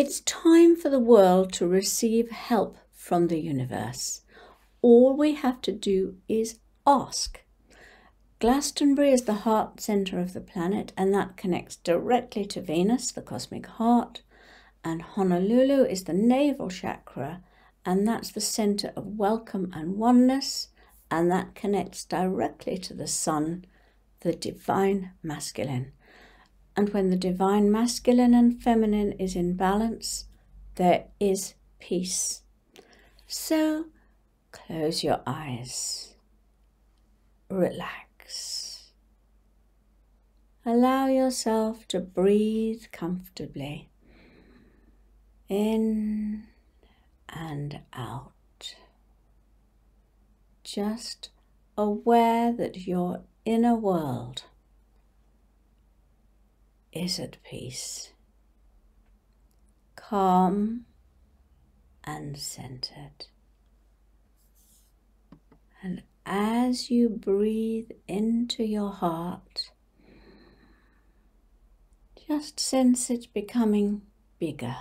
It's time for the world to receive help from the universe. All we have to do is ask. Glastonbury is the heart center of the planet, and that connects directly to Venus, the cosmic heart. And Honolulu is the navel chakra, and that's the center of welcome and oneness, and that connects directly to the sun, the divine masculine. And when the divine masculine and feminine is in balance, there is peace. So close your eyes, relax. Allow yourself to breathe comfortably in and out. Just aware that your inner world is at peace, calm and centered. And as you breathe into your heart, just sense it becoming bigger.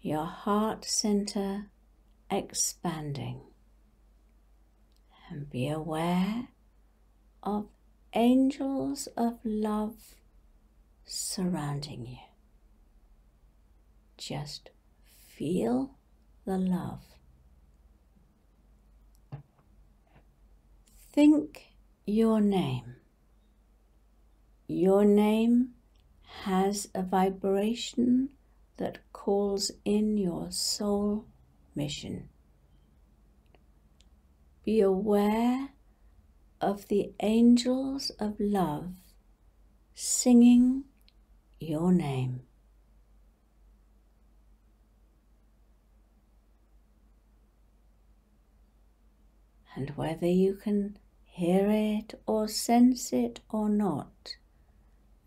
Your heart center expanding. And be aware of angels of love surrounding you. Just feel the love. Think your name. Your name has a vibration that calls in your soul mission. Be aware of the angels of love singing your name. And whether you can hear it or sense it or not,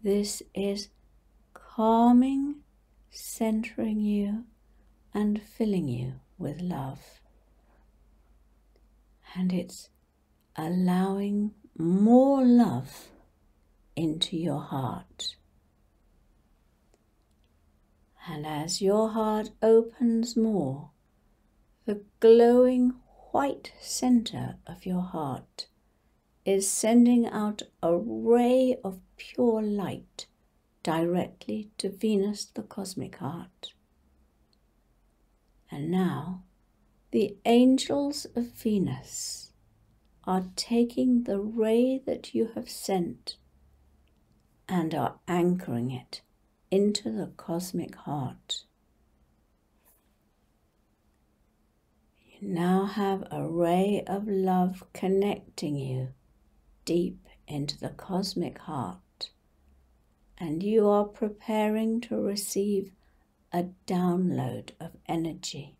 this is calming, centering you, and filling you with love. And it's allowing more love into your heart. And as your heart opens more, the glowing white center of your heart is sending out a ray of pure light directly to Venus, the cosmic heart. And now the angels of Venus are taking the ray that you have sent and are anchoring it into the cosmic heart. You now have a ray of love connecting you deep into the cosmic heart, and you are preparing to receive a download of energy.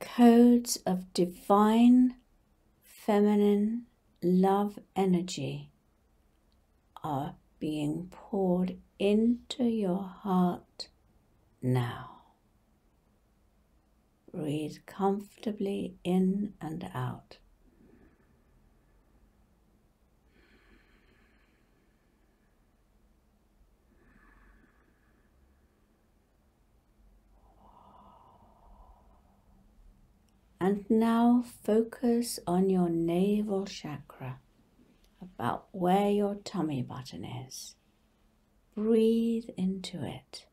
Codes of divine feminine love energy are being poured into your heart now. Breathe comfortably in and out. And now focus on your navel chakra about where your tummy button is. Breathe into it.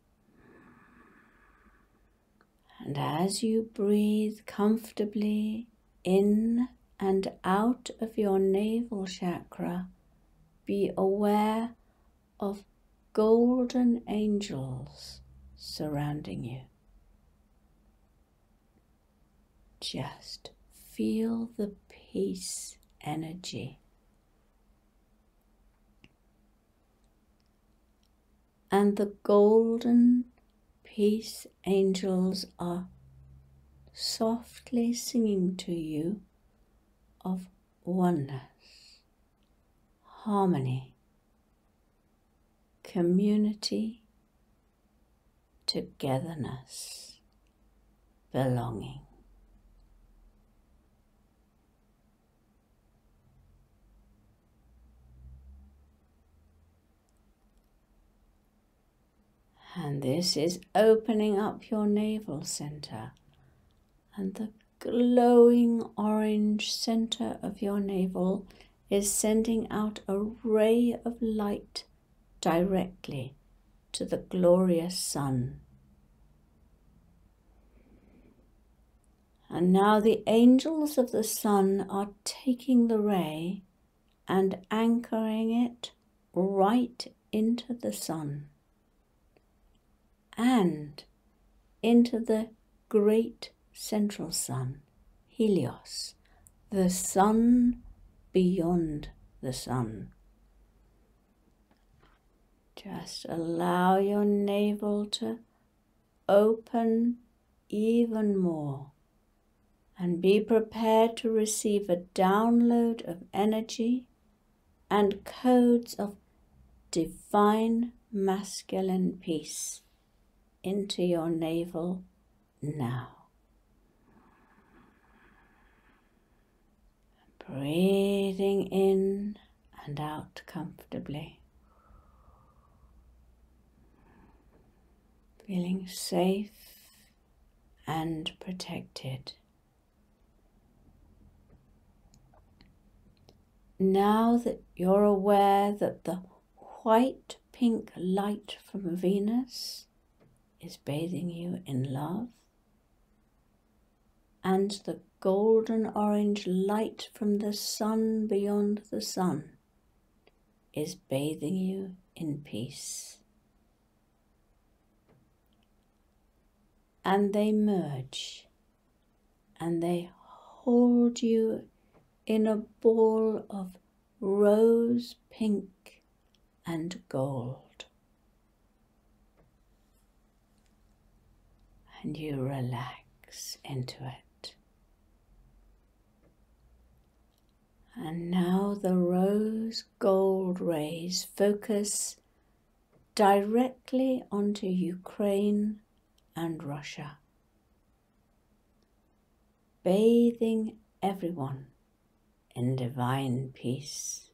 And as you breathe comfortably in and out of your navel chakra, be aware of golden angels surrounding you. Just feel the peace energy and the golden peace angels are softly singing to you of oneness, harmony, community, togetherness, belonging. And this is opening up your navel center. And the glowing orange center of your navel is sending out a ray of light directly to the glorious sun. And now the angels of the sun are taking the ray and anchoring it right into the sun and into the great central sun, Helios, the sun beyond the sun. Just allow your navel to open even more and be prepared to receive a download of energy and codes of divine masculine peace into your navel now. Breathing in and out comfortably. Feeling safe and protected. Now that you're aware that the white pink light from Venus is bathing you in love, and the golden orange light from the sun beyond the sun is bathing you in peace. And they merge and they hold you in a ball of rose pink and gold. And you relax into it. And now the rose gold rays focus directly onto Ukraine and Russia, bathing everyone in divine peace,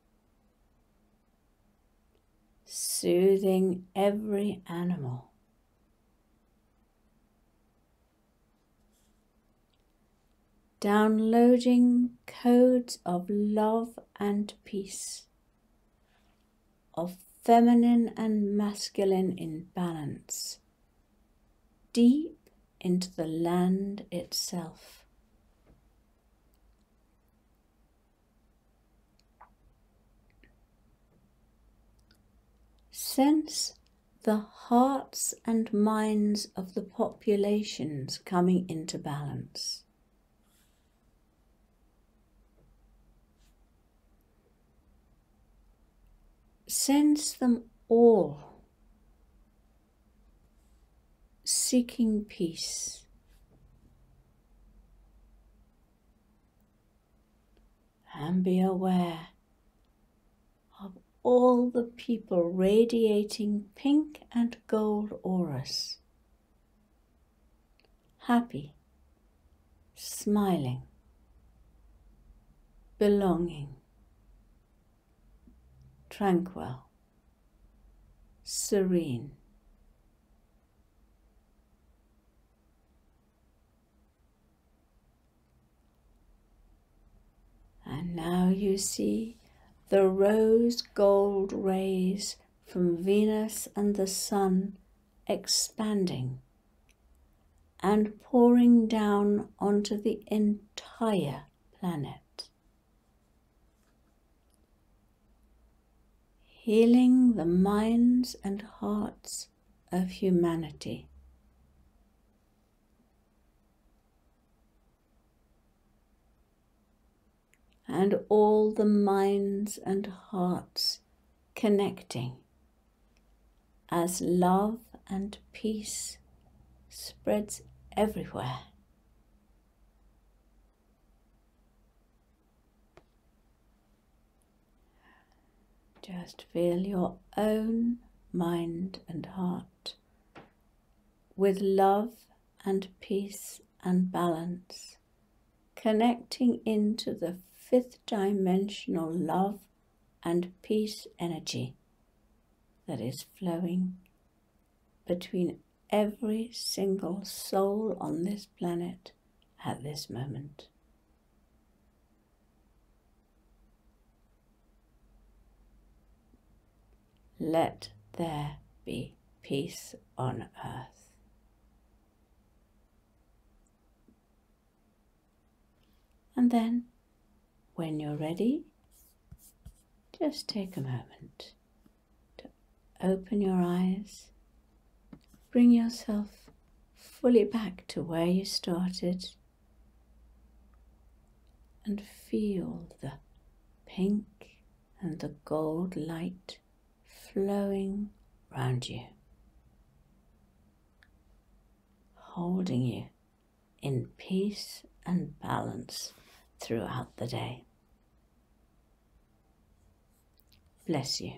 soothing every animal. Downloading codes of love and peace, of feminine and masculine in balance, deep into the land itself. sense the hearts and minds of the populations coming into balance. Sense them all seeking peace. And be aware of all the people radiating pink and gold auras. Happy, smiling, belonging, tranquil, serene. And now you see the rose gold rays from Venus and the Sun expanding and pouring down onto the entire planet. Healing the minds and hearts of humanity. and all the minds and hearts connecting as love and peace spreads everywhere. Just feel your own mind and heart with love and peace and balance, connecting into the fifth dimensional love and peace energy that is flowing between every single soul on this planet at this moment. Let there be peace on earth. And then, when you're ready, just take a moment to open your eyes, bring yourself fully back to where you started, and feel the pink and the gold light flowing round you, holding you in peace and balance throughout the day. Bless you.